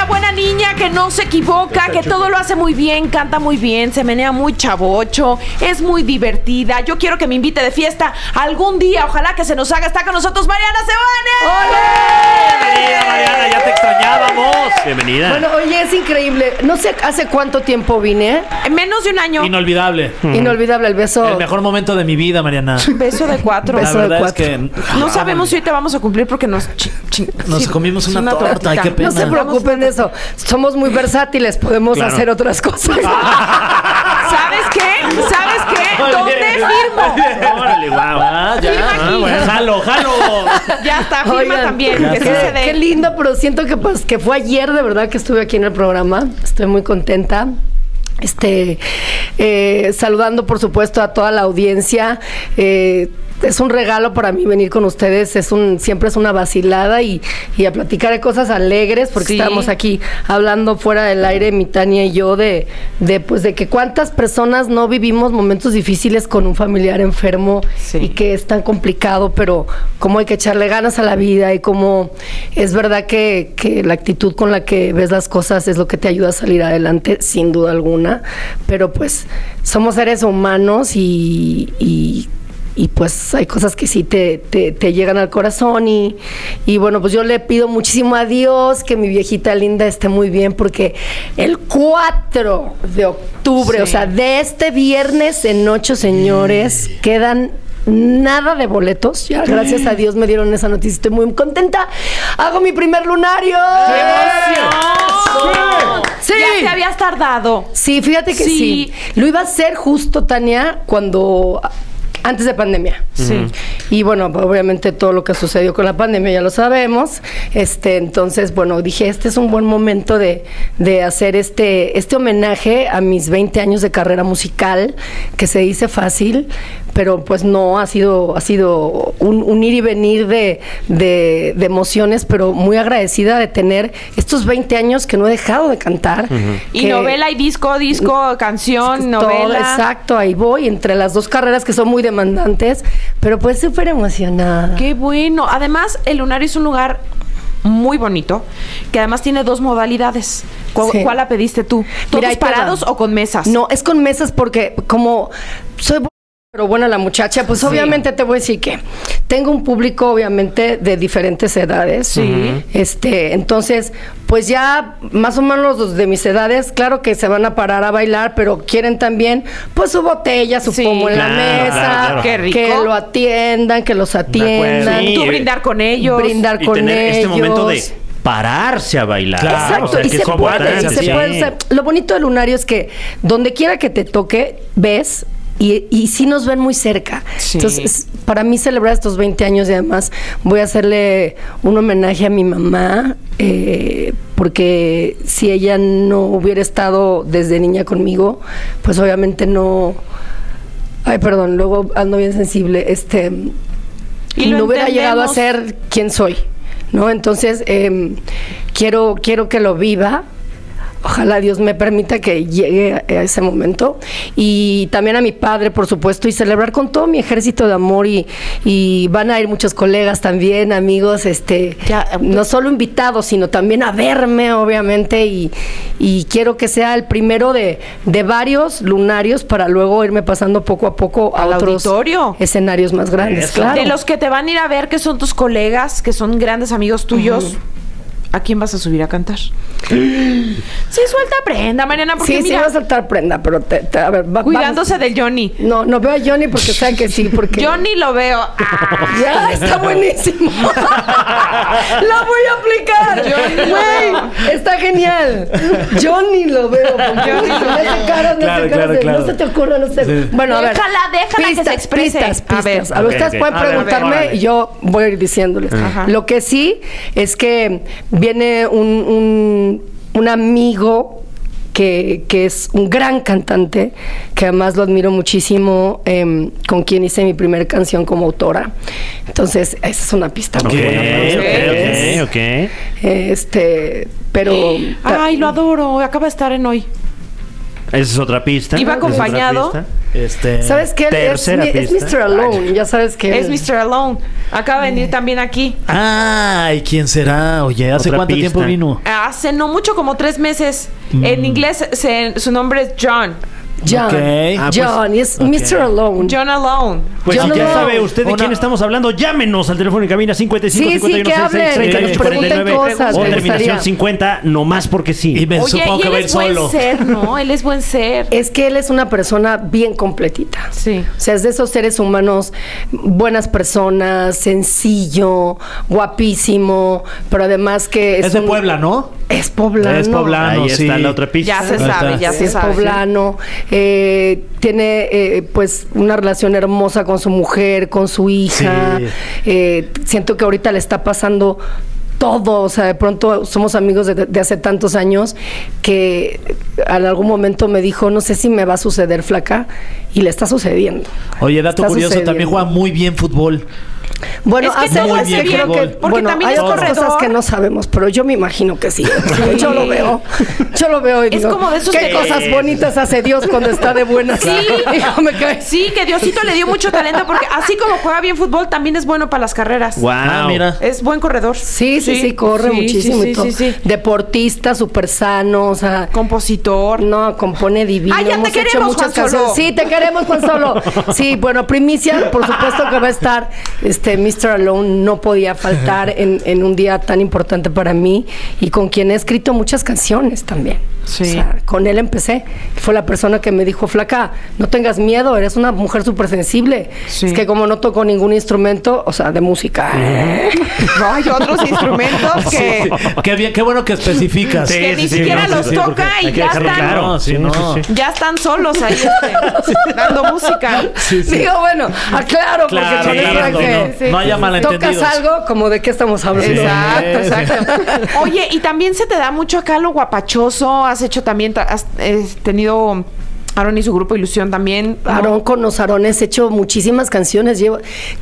una buena niña que no se equivoca, que todo lo hace muy bien, canta muy bien, se menea muy chavocho, es muy divertida. Yo quiero que me invite de fiesta algún día. Ojalá que se nos haga. Está con nosotros Mariana Sebane. Bienvenida, Mariana, ya te extrañábamos. Bienvenida. Bueno, oye, es increíble. No sé hace cuánto tiempo vine. En menos de un año. Inolvidable. Inolvidable el beso. El mejor momento de mi vida, Mariana. Beso de cuatro. La Beso de verdad es que No sabemos si hoy te vamos a cumplir porque nos... nos comimos una, torta. Ay, qué pena. No se preocupen de eso. Somos muy versátiles, podemos Claro. hacer otras cosas. ¿Sabes qué? ¿Sabes qué? ¿Dónde firmo? Órale, guau. Ah, ya. Firma aquí. Ah, bueno. Jalo, jalo. Ya está, firma Oigan, también. sí se dé. Qué lindo, pero siento que pues que fue ayer de verdad que estuve aquí en el programa. Estoy muy contenta. Este, eh, saludando por supuesto a toda la audiencia. Eh, es un regalo para mí venir con ustedes. Es un, siempre es una vacilada y, y a platicar de cosas alegres, porque Sí. estábamos aquí hablando fuera del aire, mi Tania y yo, de, de pues de que cuántas personas no vivimos momentos difíciles con un familiar enfermo Sí. y que es tan complicado, pero cómo hay que echarle ganas a la vida y cómo es verdad que, que la actitud con la que ves las cosas es lo que te ayuda a salir adelante, sin duda alguna. Pero pues somos seres humanos y, y- y, pues hay cosas que sí te, te- te llegan al corazón y, y bueno, pues yo le pido muchísimo a Dios que mi viejita linda esté muy bien porque el 4 de octubre, Sí. o sea, de este viernes en ocho, señores, quedan nada de boletos. Ya, gracias a Dios me dieron esa noticia. Estoy muy contenta. Hago mi primer lunario. ¡Emoción! Sí. Ya te habías tardado. Sí, fíjate que Sí. sí. Lo iba a hacer justo, Tania, cuando antes de pandemia. Sí. Y bueno, obviamente todo lo que sucedió con la pandemia ya lo sabemos. Este, entonces, bueno, dije, este es un buen momento de, de hacer este, este homenaje a mis 20 años de carrera musical, que se dice fácil, pero pues no, ha sido, ha sido un, un ir y venir de, de- de emociones, pero muy agradecida de tener estos 20 años que no he dejado de cantar. Y novela y disco, disco, canción, todo, novela. exacto, ahí voy, entre las dos carreras que son muy demandantes, pero pues súper emocionada. Qué bueno. Además, el lunario es un lugar muy bonito, que además tiene dos modalidades. ¿Cu- Sí. ¿Cuál la pediste tú? ¿Todos Mira, parados o con mesas? No, es con mesas porque como soy pero buena la muchacha, pues obviamente te voy a decir que tengo un público obviamente de diferentes edades. Sí. Este, entonces, pues ya más o menos los de mis edades, claro que se van a parar a bailar, pero quieren también pues su botella, su Sí. pomo en la mesa, claro, claro. Qué rico. que lo atiendan, que los atiendan, Sí. Tú brindar con ellos. brindar Y con tener ellos. este momento de pararse a bailar. Claro. Exacto, O sea, y se puede, y se sí. puede, o sea, lo bonito del lunario es que donde quiera que te toque, ves y, y sí nos ven muy cerca. Sí. Entonces, para mí celebrar estos 20 años y además voy a hacerle un homenaje a mi mamá, eh, porque si ella no hubiera estado desde niña conmigo, pues obviamente no... Ay, perdón, luego ando bien sensible. Este, Y no hubiera llegado a ser quien soy, ¿no? Entonces, em, quiero, quiero que lo viva. Ojalá Dios me permita que llegue a ese momento. Y también a mi padre, por supuesto, y celebrar con todo mi ejército de amor. Y, y van a ir muchos colegas también, amigos, este, Ya, no solo invitados, sino también a verme, obviamente. Y, y quiero que sea el primero de, de varios lunarios para luego irme pasando poco a poco a Al otros auditorio. escenarios más grandes, Eso. claro. De los que te van a ir a ver, que son tus colegas, que son grandes amigos tuyos, ¿a quién vas a subir a cantar? sí, suelta prenda, Mariana, porque Sí, sí, va a saltar prenda, pero te, te- a ver, va- cuidándose del Johnny. No, no veo a Johnny porque sabe que sí, porque. Ni lo veo. Ya, está buenísimo. La voy a aplicar. Johnny. Güey, está genial. Johnny lo veo. Johnny lo no veo. caras, no Claro, caras claro, de- claro. No se te ocurre, no sé. Sí. Bueno, a ver. Déjala, déjala que se exprese. Pistas, A ver. pistas. A ver, ustedes pueden A ver, preguntarme y yo voy a ir diciéndoles. Ajá. Lo que sí es que viene un, un, un amigo que, que es un gran cantante, que además lo admiro muchísimo, em, con quien hice mi primera canción como autora. Entonces, esa es una pista muy buena para ustedes. ok, ok, ok. Este, pero... Ay, lo adoro. Acaba de estar en hoy. Esa es otra pista. Iba Esa es otra acompañado. pista. Este. ¿Sabes qué? Es, es pista. Mr. Alone, ya sabes que Es Mr. Alone. Acaba de venir también aquí. Ay, ¿quién será? Oye, ¿hace Otra cuánto pista. tiempo vino? Hace no mucho, como tres meses. Mm. En inglés se- su nombre es John. John. Ah, pues- John, es. Mr. Alone. John Alone. Pues si ya sabe usted de una- quién estamos hablando, llámenos al teléfono en cabina 55 Sí, sí, 51 que hablen, 66 que nos 49 pregunten cosas, o terminación gustaría. 50, no más porque sí. Y me Oye, supongo y que él va a ir es buen solo. ser, ¿no? Él es buen ser. Es que él es una persona bien completita. Sí. O sea, es de esos seres humanos, buenas personas, sencillo, guapísimo, pero además que es. Es de un- Puebla, ¿no? Es poblano. Es poblano, Ahí sí. está la otra pista. Ya se sabe, ya se es sabe. poblano, eh, tiene eh, pues una relación hermosa con su mujer, con su hija. Sí. Eh, siento que ahorita le está pasando todo, o sea, de pronto somos amigos de, de hace tantos años que en algún momento me dijo, no sé si me va a suceder flaca, y le está sucediendo. Oye, dato Está curioso, también juega muy bien fútbol. Bueno, Es que hace todo es hace que bien, creo que porque bueno, también hay es otras corredor. cosas que no sabemos, pero yo me imagino que sí. Yo lo veo. Yo lo veo y Es digo, como de esos qué que- cosas bonitas hace Dios cuando está de buenas. Sí. Cae. Sí, que Diosito le dio mucho talento porque así como juega bien fútbol, también es bueno para las carreras. Wow. Ah, mira. Es buen corredor. Sí, sí, sí, corre Sí, muchísimo sí, y todo. sí, sí, sí. Deportista, súper sano, o sea, Compositor. no, compone divino. Ah, ya te Hemos queremos, muchas Juan Solo. Sí, te queremos, Juan Solo. Sí, bueno, primicia, por supuesto que va a estar este Mr. Alone, no podía faltar en, en un día tan importante para mí y con quien he escrito muchas canciones también. Sí. O sea, con él empecé. Fue la persona que me dijo, flaca, no tengas miedo, eres una mujer súper sensible. Sí. Es que como no toco ningún instrumento, o sea, de música. No, hay otros instrumentos que, Qué bien, qué bueno que especificas. Sí, que ni sí, siquiera no, los sí, porque toca y ya están, claro. No, ya están solos ahí este, dando música. Digo, bueno, aclaro, porque Claro, eso claro, que no, haya malentendidos. tocas algo, como de qué estamos hablando. Exacto, Sí. exacto. Oye, y también se te da mucho acá lo guapachoso. Has hecho también, ta- has eh, tenido Aaron y su grupo Ilusión también. ¿no? Aarón con los Arones he hecho muchísimas canciones.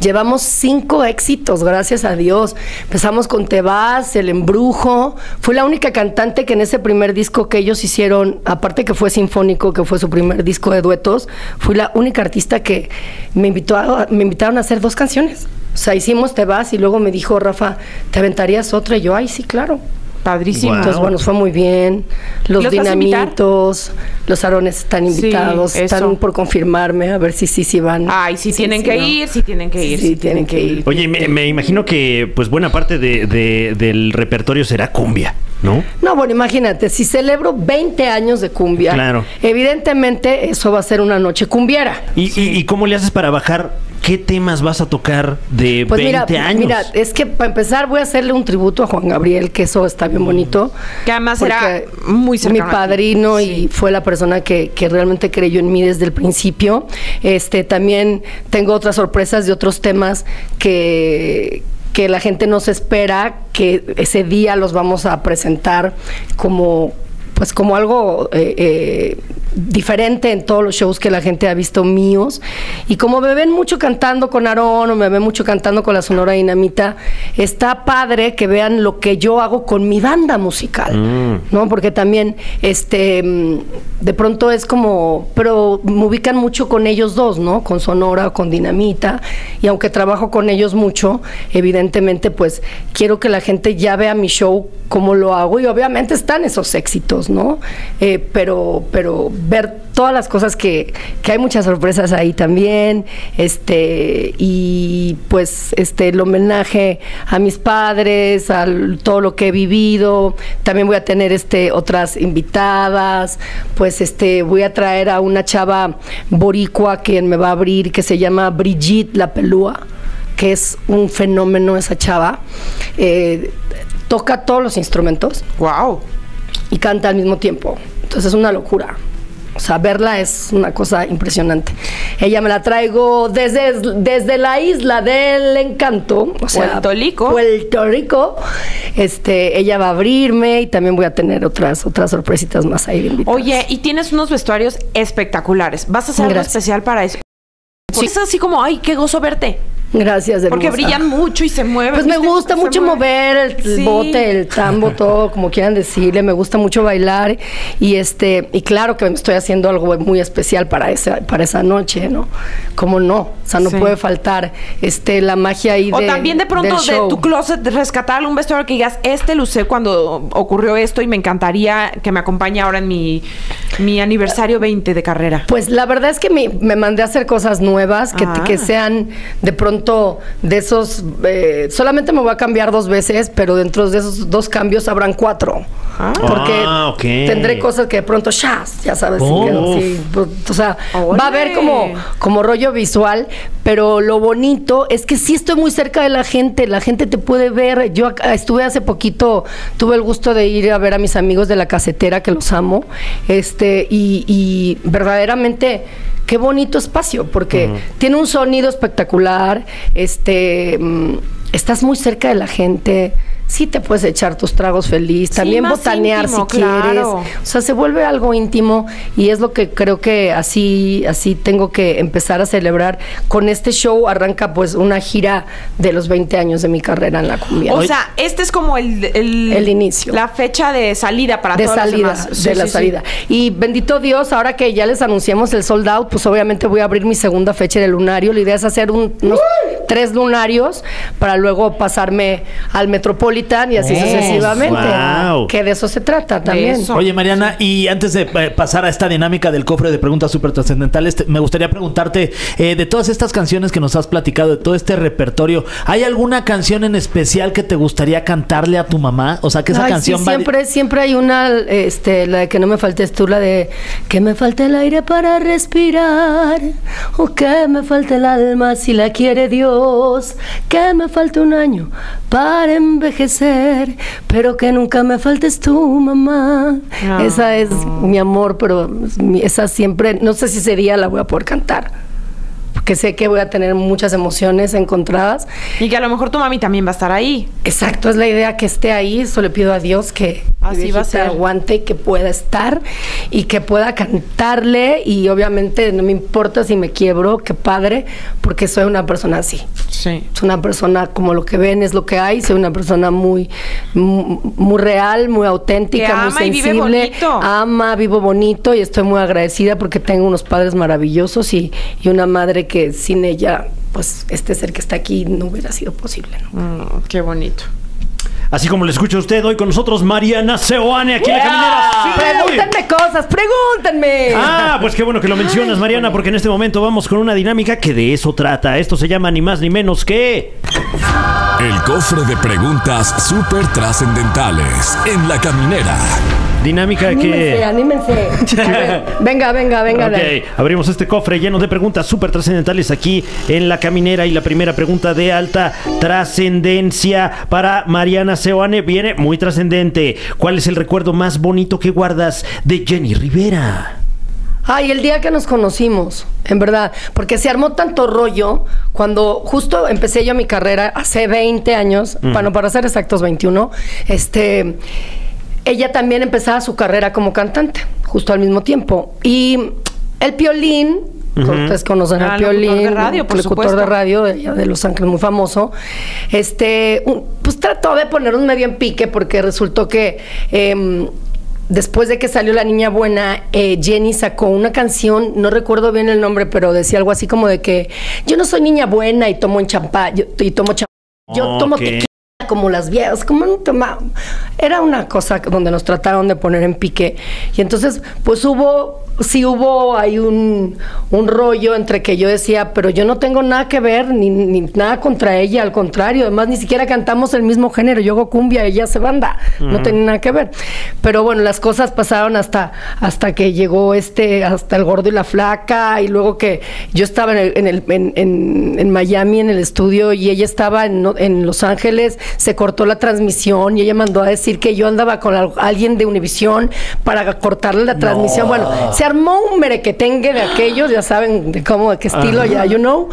Llevamos cinco éxitos, gracias a Dios. Empezamos con Te vas, El Embrujo. Fui la única cantante que en ese primer disco que ellos hicieron, aparte que fue sinfónico, que fue su primer disco de duetos, fui la única artista que me, invitó me invitaron a hacer dos canciones. O sea, hicimos Te vas y luego me dijo Rafa, ¿te aventarías otra? Y yo, ay, sí, claro. Padrísimo. Wow. Entonces, bueno, fue muy bien. Los, ¿Los dinamitos, los arones están invitados, están por confirmarme, a ver si sí, sí van. Ay, sí, tienen sí, que no. ir, sí tienen que ir. Sí, tienen que ir. Oye, me, me imagino que pues buena parte de- de- del repertorio será cumbia, ¿no? No, bueno, imagínate, si celebro 20 años de cumbia, Claro. evidentemente eso va a ser una noche cumbiera. ¿Y, y- y cómo le haces para bajar? ¿Qué temas vas a tocar de Pues 20 mira, años? mira, es que para empezar voy a hacerle un tributo a Juan Gabriel, que eso está bien bonito. Que además era muy mi cercano ti. padrino y fue la persona que, que realmente creyó en mí desde el principio. Este también tengo otras sorpresas de otros temas que que la gente no se espera que ese día los vamos a presentar como pues como algo eh, eh, diferente en todos los shows que la gente ha visto míos. Y como me ven mucho cantando con Aarón o me ven mucho cantando con la Sonora Dinamita, está padre que vean lo que yo hago con mi banda musical, Mm. ¿no? Porque también, este, mm, de pronto es como, pero me ubican mucho con ellos dos, ¿no? Con Sonora o con Dinamita. Y aunque trabajo con ellos mucho, evidentemente, pues quiero que la gente ya vea mi show como lo hago y obviamente están esos éxitos, ¿no? Eh, pero, pero ver todas las cosas que, que hay muchas sorpresas ahí también, este, y pues este el homenaje a mis padres, a todo lo que he vivido, también voy a tener este otras invitadas, pues este voy a traer a una chava boricua quien me va a abrir que se llama Brigitte La Pelúa que es un fenómeno esa chava. Eh, toca todos los instrumentos Wow. y canta al mismo tiempo. Entonces es una locura. O sea, verla es una cosa impresionante. Ella me la traigo desde, desde la isla del encanto. O sea, Puerto Rico. Puerto Rico. Este, ella va a abrirme y también voy a tener otras, otras sorpresitas más ahí. Oye, y tienes unos vestuarios espectaculares. ¿Vas a hacer algo especial para eso? Porque Es así como, ay, qué gozo verte. Gracias, de Porque brillan mucho y se mueven. Pues me gusta Se mucho mover el, Sí. bote, el tambo, todo, como quieran decirle. Me gusta mucho bailar y este y claro que estoy haciendo algo muy especial para esa para esa noche, ¿no? Como no, o sea, no Sí. puede faltar este la magia ahí O de también de pronto de tu closet rescatar algún vestuario que digas, este lo usé cuando ocurrió esto y me encantaría que me acompañe ahora en mi, mi aniversario 20 de carrera. Pues la verdad es que me, me mandé a hacer cosas nuevas que, Ah. que sean de pronto de esos. eh, solamente me voy a cambiar dos veces, pero dentro de esos dos cambios habrán cuatro. Ah. Porque Ah, tendré cosas que de pronto, ¡shas! ya sabes. Oh. sí, pues, o sea, Ole. va a haber como, como rollo visual, pero lo bonito es que sí estoy muy cerca de la gente. La gente te puede ver. Yo estuve hace poquito, tuve el gusto de ir a ver a mis amigos de la casetera, que los amo. Este, y, y verdaderamente. Qué bonito espacio, porque tiene un sonido espectacular, este, mm, estás muy cerca de la gente, sí te puedes echar tus tragos feliz, también botanear íntimo, si quieres. claro. O sea, se vuelve algo íntimo y es lo que creo que así, así tengo que empezar a celebrar. Con este show arranca pues una gira de los 20 años de mi carrera en la cumbia. O sea, este es como el, el, El inicio. La fecha de salida para de todos los salida, demás. de Sí, la sí, sí. salida. Y bendito Dios, ahora que ya les anunciamos el sold out, pues obviamente voy a abrir mi segunda fecha del lunario. La idea es hacer un- unos tres lunarios para luego pasarme al Metropolitan y así Oh, sucesivamente. wow. Que de eso se trata también. eso. Oye, Mariana, y antes de eh, pasar a esta dinámica del cofre de preguntas súper trascendentales, me gustaría preguntarte, eh, de todas estas canciones que nos has platicado, de todo este repertorio, ¿hay alguna canción en especial que te gustaría cantarle a tu mamá? O sea, que esa Ay, canción sí, va... siempre, siempre hay una, este, la de que no me faltes tú, la de que me falte el aire para respirar, o que me falte el alma si la quiere Dios, que me falte un año para envejecer, pero que nunca me faltes tú, mamá. Ah. Esa es mi amor, pero esa siempre, no sé si ese día la voy a poder cantar. Porque sé que voy a tener muchas emociones encontradas Y que a lo mejor tu mami también va a estar ahí. Exacto, es la idea que esté ahí. Eso le pido a Dios que Así va a ser. aguante, que pueda estar y que pueda cantarle. Y obviamente no me importa si me quiebro, qué padre, porque soy una persona así. Sí. Es una persona como lo que ven es lo que hay. Soy una persona muy, mu- muy real, muy auténtica, Que muy ama y vive sensible. bonito. Ama, vivo bonito y estoy muy agradecida porque tengo unos padres maravillosos y, y una madre que sin ella, pues este ser que está aquí no hubiera sido posible. ¿no? Mm, qué bonito. Así como le escucha usted hoy con nosotros, Mariana Seoane, aquí en la caminera. ¡Sí! Pregúntenme cosas, pregúntenme. Ah, pues qué bueno que lo mencionas, Mariana, porque en este momento vamos con una dinámica que de eso trata. Esto se llama ni más ni menos que. El cofre de preguntas súper trascendentales en la caminera. Dinámica anímense, que. anímense. venga, venga, venga. Ok, dale. abrimos este cofre lleno de preguntas súper trascendentales aquí en la caminera y la primera pregunta de alta trascendencia para Mariana Seoane viene muy trascendente. ¿Cuál es el recuerdo más bonito que guardas de Jenny Rivera? Ay, el día que nos conocimos, en verdad, porque se armó tanto rollo cuando justo empecé yo mi carrera hace 20 años, bueno, para ser exactos 21, este ella también empezaba su carrera como cantante, justo al mismo tiempo. Y el Piolín, ustedes conocen Ah, al locutor Piolín, de radio, por locutor supuesto. de radio de, Los Ángeles, muy famoso, este, un- pues trató de ponernos medio en pique porque resultó que... em, Después de que salió La Niña Buena, eh, Jenny sacó una canción, no recuerdo bien el nombre, pero decía algo así como de que yo no soy niña buena y tomo en champán, yo, y tomo champán, yo tomo. Como las viejas, como un toma- Era una cosa donde nos trataron de poner en pique. Y entonces, pues hubo, sí hubo ahí un, un rollo entre que yo decía, pero yo no tengo nada que ver, ni, ni nada contra ella, al contrario, además ni siquiera cantamos el mismo género, yo hago cumbia, ella hace banda, no tenía nada que ver. Pero bueno, las cosas pasaron hasta, hasta que llegó este, hasta el gordo y la flaca, y luego que yo estaba en, el- en, el- en- en- en Miami en el estudio y ella estaba en, en Los Ángeles, se cortó la transmisión y ella mandó a decir que yo andaba con al- alguien de Univisión para cortarle la transmisión. Bueno, se armó un merequetengue de aquellos, ya saben de cómo, de qué estilo, ya you know.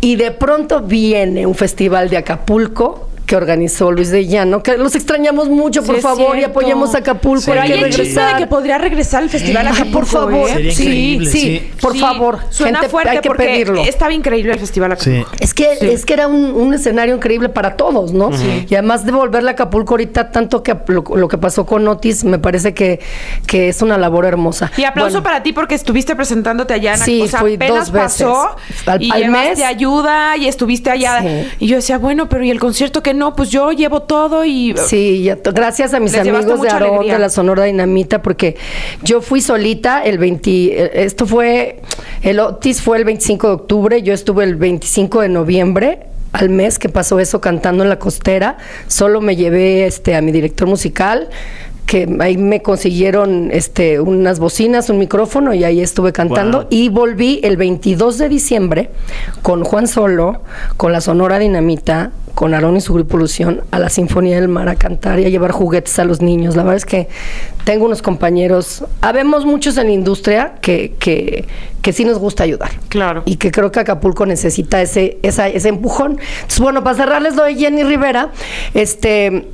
Y de pronto viene un festival de Acapulco que organizó Luis de Llano, que los extrañamos mucho, por favor, y apoyemos a Acapulco. Sí. Pero hay el chisme de regresar. que podría regresar al festival. Acapulco, por favor. ¿eh? Sería sí, increíble, sí, sí. por Sí, favor. Suena gente, fuerte hay que porque pedirlo. estaba increíble el festival Acapulco. Sí. Es que, Sí. es que era un, un escenario increíble para todos, ¿no? Y además de volverle a Acapulco ahorita, tanto que lo, lo que pasó con Otis, me parece que, que es una labor hermosa. Y aplauso Bueno, para ti porque estuviste presentándote allá. en- Sí, o sea, fui apenas dos veces. pasó Al- y al mes. ayuda y estuviste allá. Sí. Y yo decía, bueno, pero ¿y el concierto que no? Pues yo llevo todo y... Sí, ya gracias a mis amigos de Aarón, alegría. de la Sonora Dinamita, porque yo fui solita el 20, eh, esto fue, el Otis fue el 25 de octubre, yo estuve el 25 de noviembre, al mes que pasó eso cantando en la costera, solo me llevé este a mi director musical, que ahí me consiguieron este unas bocinas, un micrófono y ahí estuve cantando Wow. y volví el 22 de diciembre con Juan Solo, con la Sonora Dinamita, con Aarón y su grupo Ilusión a la Sinfonía del Mar a cantar y a llevar juguetes a los niños. La verdad es que tengo unos compañeros, habemos muchos en la industria que, que, que sí nos gusta ayudar. Claro. Y que creo que Acapulco necesita ese, esa, ese empujón. Entonces, bueno, para cerrarles lo de Jenny Rivera, este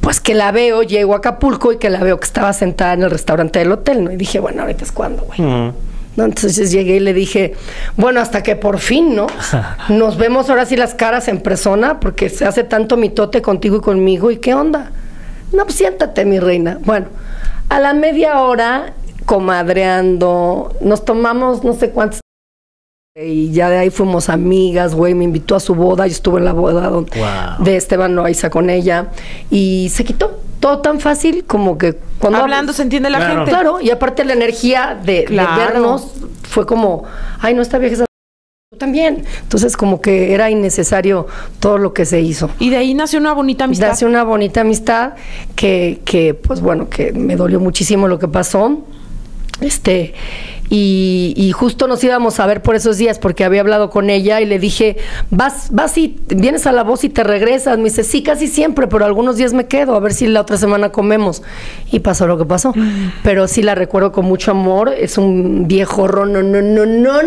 pues que la veo, llego a Acapulco y que la veo que estaba sentada en el restaurante del hotel, ¿no? Y dije, bueno, ahorita es cuando, güey. Mm. ¿No? Entonces llegué y le dije, bueno, hasta que por fin, ¿no? Nos vemos ahora sí las caras en persona, porque se hace tanto mitote contigo y conmigo, ¿y qué onda? No, pues siéntate, mi reina. Bueno, a la media hora, comadreando, nos tomamos no sé cuántos y ya de ahí fuimos amigas, güey, me invitó a su boda, yo estuve en la boda Wow. de Esteban Loaiza con ella y se quitó. Todo tan fácil como que cuando Hablando se entiende la Claro. gente. Claro, y aparte la energía de, vernos fue como, ay, no está vieja esa también. Entonces como que era innecesario todo lo que se hizo. Y de ahí nació una bonita amistad. Nace una bonita amistad que, que, pues bueno, que me dolió muchísimo lo que pasó. Este, y, y justo nos íbamos a ver por esos días porque había hablado con ella y le dije, vas, vas y vienes a la voz y te regresas. Me dice, sí, casi siempre, pero algunos días me quedo, a ver si la otra semana comemos. Y pasó lo que pasó. Pero sí la recuerdo con mucho amor. Es un viejo ron, no, no, no,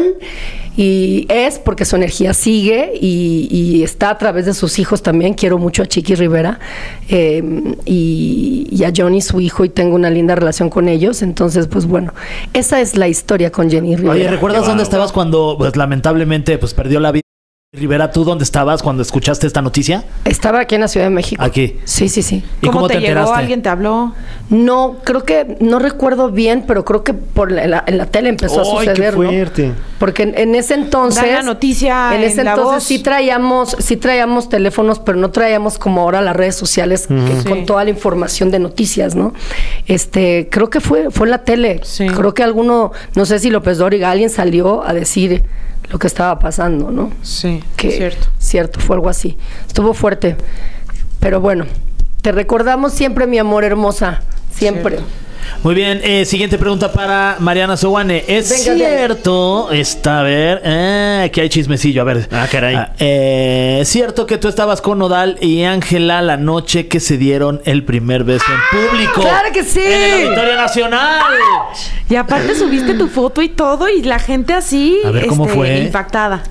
y es porque su energía sigue y, y está a través de sus hijos también. Quiero mucho a Chiqui Rivera eh, y, y a Johnny, su hijo, y tengo una linda relación con ellos. Entonces, pues bueno, esa es la historia con Jenny Rivera. Oye, ¿recuerdas dónde estabas cuando, pues lamentablemente, pues perdió la vida Rivera? ¿Tú dónde estabas cuando escuchaste esta noticia? Estaba aquí en la Ciudad de México. Aquí. Sí, sí, sí. ¿Y ¿Cómo, cómo te, te llegó? enteraste? ¿Alguien te habló? No, creo que, no recuerdo bien, pero creo que por la, en la- en la tele empezó a ¡Ay, qué suceder, ¿no? fuerte! Porque en, en ese entonces. Dan la noticia En ese en la entonces voz. sí traíamos, sí traíamos teléfonos, pero no traíamos como ahora las redes sociales que- Sí. con toda la información de noticias, ¿no? Este, creo que fue, fue en la tele. Sí. Creo que alguno, no sé si López Dóriga, alguien salió a decir lo que estaba pasando, ¿no? Sí, Que, cierto. Cierto, fue algo así. Estuvo fuerte. Pero bueno, te recordamos siempre, mi amor hermosa. Siempre. Muy bien, eh, siguiente pregunta para Mariana Sowane. ¿Es Venga, cierto? Está, a ver, eh, aquí hay chismecillo, a ver. Ah, caray. eh, ¿Es cierto que tú estabas con Nodal y Ángela la noche que se dieron el primer beso en público? ¡Claro que sí! En el Auditorio Nacional. Y aparte subiste tu foto y todo y la gente así A ver, ¿cómo este, fue? impactada.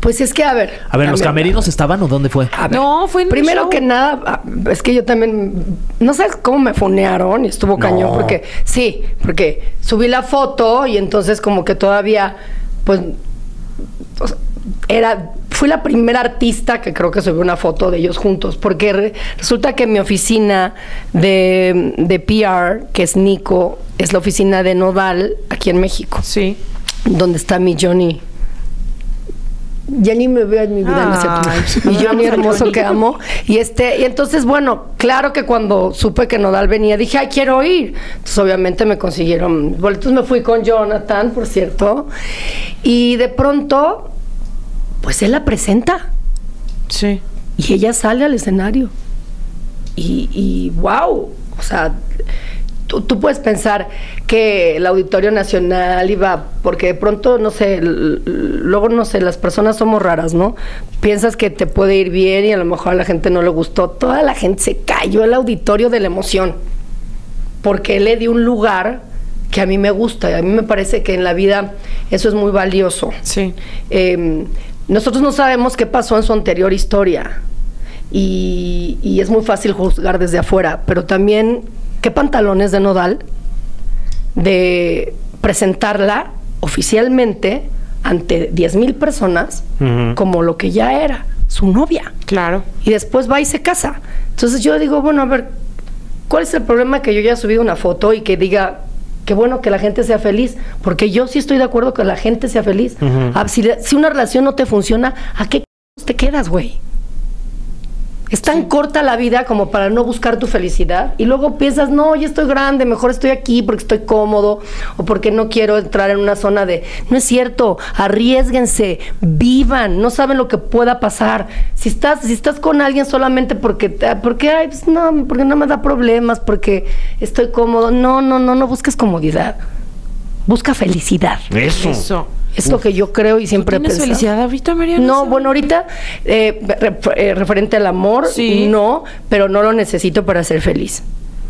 Pues es que, a ver. A ver, ¿los también- camerinos estaban o dónde fue? A ver, No, fue en Primero show. que nada, ah, es que yo también. No sabes cómo me fonearon y estuvo cañón, porque. Sí, porque subí la foto y entonces, como que todavía. Pues. o sea, era. Fui la primera artista que creo que subió una foto de ellos juntos, porque re- resulta que mi oficina de, de PR, que es Nico, es la oficina de Nodal aquí en México, Sí. donde está mi Johnny. Ya ni me veo en mi vida, no es cierto. Ay, Mi Johnny vamos a hermoso que amo. Y este, y entonces, bueno, claro que cuando supe que Nodal venía, dije, ay, quiero ir. Entonces, obviamente me consiguieron boletos. Me fui con Jonathan, por cierto. Y de pronto, pues él la presenta. Sí. Y ella sale al escenario. Y, y wow, o sea, tú, tú puedes pensar que el Auditorio Nacional iba, porque de pronto, no sé, luego, no sé, las personas somos raras, ¿no? Piensas que te puede ir bien y a lo mejor a la gente no le gustó. Toda la gente se cayó el auditorio de la emoción, porque él le dio un lugar que a mí me gusta. y A mí me parece que en la vida eso es muy valioso. Sí. Eh, nosotros no sabemos qué pasó en su anterior historia. y, y es muy fácil juzgar desde afuera, pero también qué pantalones de Nodal de presentarla oficialmente ante 10 mil personas Ujú. como lo que ya era, su novia. Claro. Y después va y se casa. Entonces yo digo, bueno, a ver, ¿cuál es el problema que yo ya he subido una foto y que diga, qué bueno que la gente sea feliz? Porque yo sí estoy de acuerdo que la gente sea feliz. Ah, si, si una relación no te funciona, ¿a qué te quedas, güey? Es tan corta la vida como para no buscar tu felicidad y luego piensas, no, ya estoy grande, mejor estoy aquí porque estoy cómodo o porque no quiero entrar en una zona de... No es cierto, arriesguense, vivan, no saben lo que pueda pasar. Si estás, si estás con alguien solamente porque, porque, ay, pues no, porque no me da problemas, porque estoy cómodo, no, no, no, no busques comodidad, busca felicidad. Eso. Eso. Es lo que yo creo y siempre he ¿Tienes pensado. felicidad ahorita, Mariana? No, bueno, ahorita eh, re- eh, referente al amor, Sí. no, pero no lo necesito para ser feliz.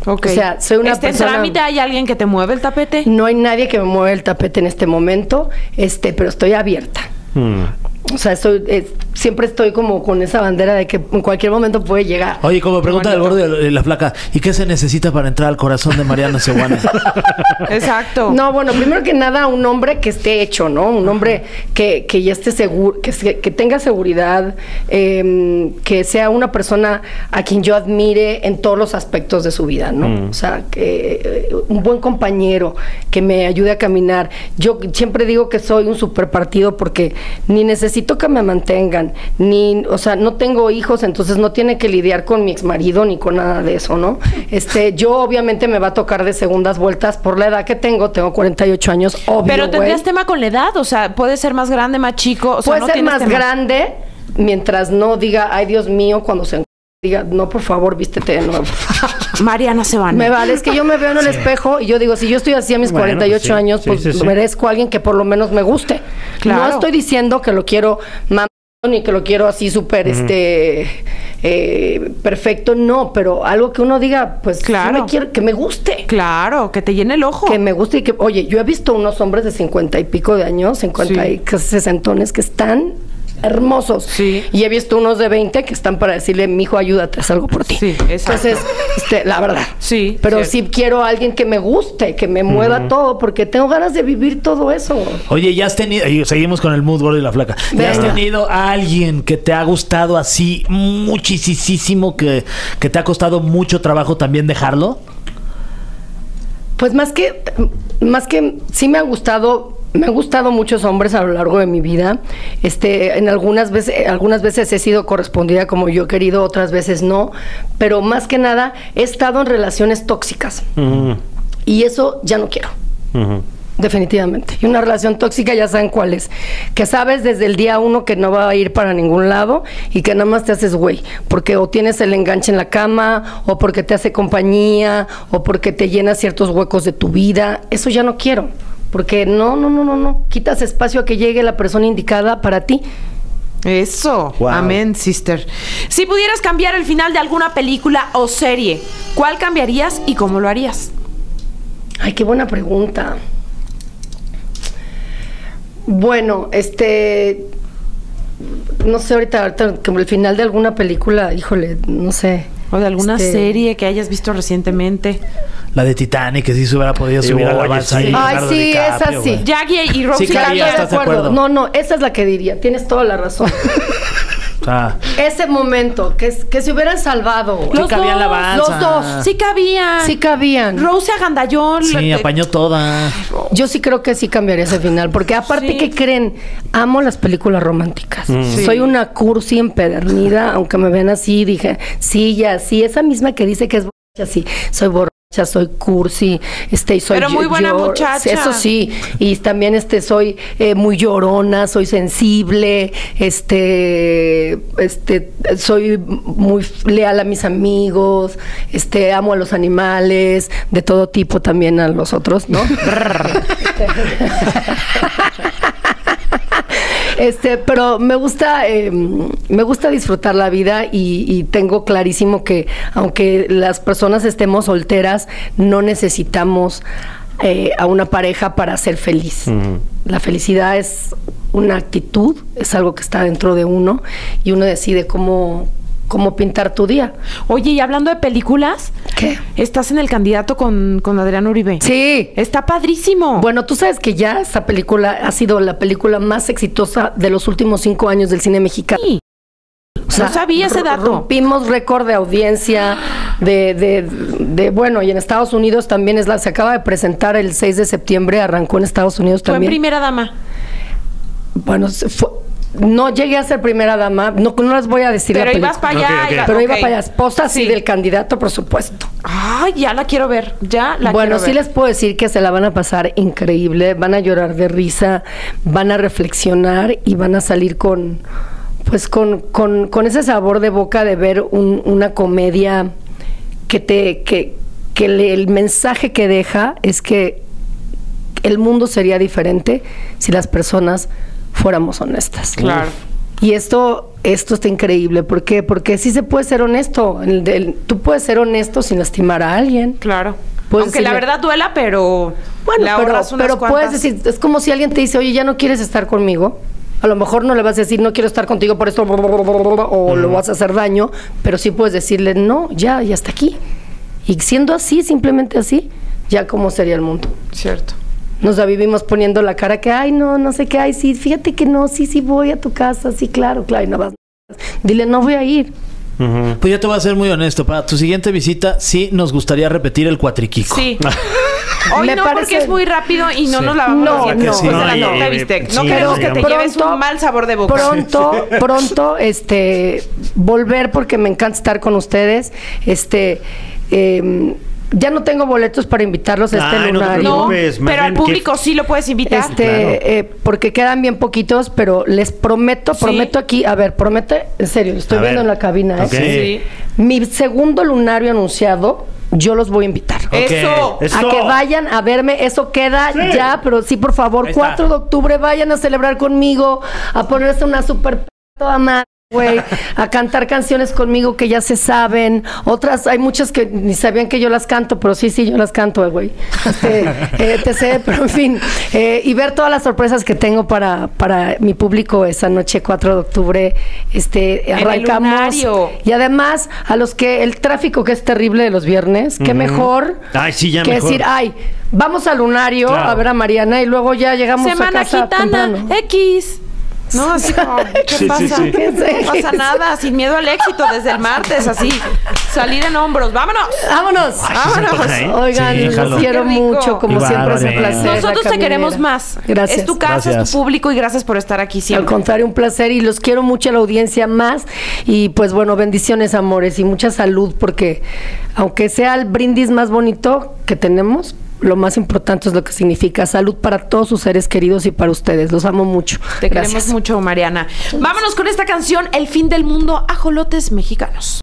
Ok. o sea, soy una ¿Está en persona- trámite? ¿Hay alguien que te mueve el tapete? No hay nadie que me mueva el tapete en este momento, este, pero estoy abierta. Mm. O sea, estoy, eh, siempre estoy como con esa bandera de que en cualquier momento puede llegar. Oye, como pregunta del y de la flaca, ¿y qué se necesita para entrar al corazón de Mariana Seguane? Exacto. No, bueno, primero que nada, un hombre que esté hecho, ¿no? Un hombre que, que ya esté seguro, que, se- que tenga seguridad, eh, que sea una persona a quien yo admire en todos los aspectos de su vida, ¿no? O sea, que eh, un buen compañero que me ayude a caminar. Yo siempre digo que soy un super partido porque ni necesito que me mantengan, ni, o sea, no tengo hijos, entonces no tiene que lidiar con mi exmarido ni con nada de eso, ¿no? Este, yo obviamente me va a tocar de segundas vueltas por la edad que tengo, tengo 48 años, obvio, Pero tendrías tema con la edad, o sea, puede ser más grande, más chico, o sea, Puede no ser más tema. grande mientras no diga, ay Dios mío, cuando se diga, no, por favor, vístete de nuevo. Mariana se van. Me vale, es que yo me veo en el espejo y yo digo, si yo estoy así a mis Bueno, 48 pues sí. años, Sí, pues sí, sí. merezco a alguien que por lo menos me guste. Claro. No estoy diciendo que lo quiero mamá ni que lo quiero así súper este eh, perfecto, no, pero algo que uno diga, pues sí Claro. me quiero, que me guste. Claro, que te llene el ojo. Que me guste y que, oye, yo he visto unos hombres de 50 y pico de años, 50 Sí. y sesentones, que están hermosos. Sí. Y he visto unos de 20 que están para decirle, mijo, ayúdate, haz algo por ti. Sí, exacto. Entonces, este, la verdad. Sí, Pero cierto. sí quiero a alguien que me guste, que me mueva todo, porque tengo ganas de vivir todo eso. Oye, ya has tenido, y seguimos con el mood gordo y la flaca. ¿Ya has tenido a alguien que te ha gustado así muchísimo, que, que te ha costado mucho trabajo también dejarlo? Pues más que, más que sí me han gustado, me han gustado muchos hombres a lo largo de mi vida. Este, en algunas veces, algunas veces he sido correspondida como yo he querido, otras veces no. Pero más que nada he estado en relaciones tóxicas. Y eso ya no quiero. Definitivamente. Y una relación tóxica ya saben cuál es. Que sabes desde el día uno que no va a ir para ningún lado y que nada más te haces güey. Porque o tienes el enganche en la cama, o porque te hace compañía, o porque te llena ciertos huecos de tu vida. Eso ya no quiero. Porque no, no, no, no, no. Quitas espacio a que llegue la persona indicada para ti. Eso. Wow. Amén, sister. Si pudieras cambiar el final de alguna película o serie, ¿cuál cambiarías y cómo lo harías? Ay, qué buena pregunta. Bueno, este. No sé, ahorita, ahorita, como el final de alguna película, híjole, no sé. O de alguna Este, serie que hayas visto recientemente. La de Titanic, que sí se hubiera podido Sí, subir a la balsa. sí. Ay, Leonardo sí, DiCaprio, esa sí. güey. Jackie y Rosie Sí, cabía, Estoy de ¿estás de acuerdo. acuerdo? No, no, esa es la que diría. Tienes toda la razón. Ese momento, que, que se hubieran salvado. Sí cabía en la balsa. Los dos. Sí cabían. Sí cabían. Rose agandalló. sí, le- apañó toda. Yo sí creo que sí cambiaría ese final, porque aparte Sí. que creen, amo las películas románticas. Sí. Soy una cursi empedernida, aunque me ven así, dije, sí, ya, sí, esa misma que dice que es borracha, sí, soy borracha, soy cursi, este, soy Pero muy buena yo- muchacha. Eso sí, y también este soy eh, muy llorona, soy sensible, este, este, soy muy leal a mis amigos, este, amo a los animales, de todo tipo también a los otros, ¿no? Este, pero me gusta, eh, me gusta disfrutar la vida y, y tengo clarísimo que aunque las personas estemos solteras, no necesitamos eh, a una pareja para ser feliz. La felicidad es una actitud, es algo que está dentro de uno y uno decide cómo, cómo pintar tu día. Oye, y hablando de películas, ¿Qué? estás en el candidato con, con Adrián Uribe. Sí. Está padrísimo. Bueno, tú sabes que ya esta película ha sido la película más exitosa de los últimos cinco años del cine mexicano. Sí. O no sabía ese dato. Rompimos récord de audiencia, de, de, de- bueno, y en Estados Unidos también es la, se acaba de presentar el 6 de septiembre, arrancó en Estados Unidos Fue en también. primera dama. Bueno, se fue- no llegué a ser primera dama, no, no les voy a decir Pero la ibas para allá. Ok, ok. iba- Pero iba ok. para allá, esposa sí Sí. del candidato, por supuesto. Ay, ya la quiero ver. Ya la bueno, quiero sí ver. les puedo decir que se la van a pasar increíble, van a llorar de risa, van a reflexionar y van a salir con, pues con, con, con ese sabor de boca de ver un- una comedia que te, que, que le- el mensaje que deja es que el mundo sería diferente si las personas fuéramos honestas. Claro. Y esto, esto está increíble. ¿Por qué? Porque sí se puede ser honesto. El- el- tú puedes ser honesto sin lastimar a alguien. Claro. Aunque la verdad duela, pero Bueno, le pero, unas pero puedes decir, es como si alguien te dice, oye, ya no quieres estar conmigo. A lo mejor no le vas a decir, no quiero estar contigo por esto, o lo vas a hacer daño, pero sí puedes decirle, no, ya, ya está aquí. Y siendo así, simplemente así, ya cómo sería el mundo. Cierto. Nos la vivimos poniendo la cara que, ay, no, no sé qué, ay, sí, fíjate que no, sí, sí voy a tu casa, sí, claro, claro, y no vas. Dile, no voy a ir. Ujú. Pues yo te voy a ser muy honesto. Para tu siguiente visita, sí nos gustaría repetir el cuatriquico. Sí. Hoy Me no, parece- porque es muy rápido y no Sí. nos la vamos No, a hacer no. de la No, torta de y- bistec. No sí, queremos sí, que te digamos. lleves un mal sabor de boca. Pronto, pronto, este, volver porque me encanta estar con ustedes. Este, em, ya no tengo boletos para invitarlos a este Ay, no te lunario. No, preocupes, pero al que- público sí lo puedes invitar. Este, Claro. eh, porque quedan bien poquitos, pero les prometo, Sí. prometo aquí, a ver, promete, en serio, estoy A viendo ver. en la cabina, ¿eh? Ok. Sí. Mi segundo lunario anunciado, yo los voy a invitar. Eso. Eso. A que vayan a verme, eso queda Sí. ya, pero sí, por favor, Ahí está. 4 de octubre, vayan a celebrar conmigo, a ponerse una super p- toda madre, güey, a cantar canciones conmigo que ya se saben. Otras, hay muchas que ni sabían que yo las canto, pero sí, sí, yo las canto, güey. Este, eh, te sé, pero en fin. eh, y ver todas las sorpresas que tengo para, para mi público esa noche, 4 de octubre. Este, arrancamos. Y además, a los que el tráfico que es terrible de los viernes, qué mejor Ay, sí, ya que mejor. decir, ay, vamos al lunario Claro. a ver a Mariana y luego ya llegamos Semana a casa gitana temprano. X. No, así como, ¿qué Sí, sí, pasa? sí. No pasa nada, sin miedo al éxito desde el martes, así. Salir en hombros, vámonos. ¡Vámonos! Ay, antoja, ¿eh? Oigan, Sí, los quiero mucho, como Igual, siempre es un placer. la Nosotros te queremos más. Gracias. Es tu casa, es tu público y gracias por estar aquí Al siempre. contrario, un placer y los quiero mucho a la audiencia más. Y pues bueno, bendiciones, amores, y mucha salud, porque aunque sea el brindis más bonito que tenemos, lo más importante es lo que significa salud para todos sus seres queridos y para ustedes. Los amo mucho. Te Gracias. queremos mucho, Mariana. Vámonos con esta canción, El fin del mundo, ajolotes mexicanos.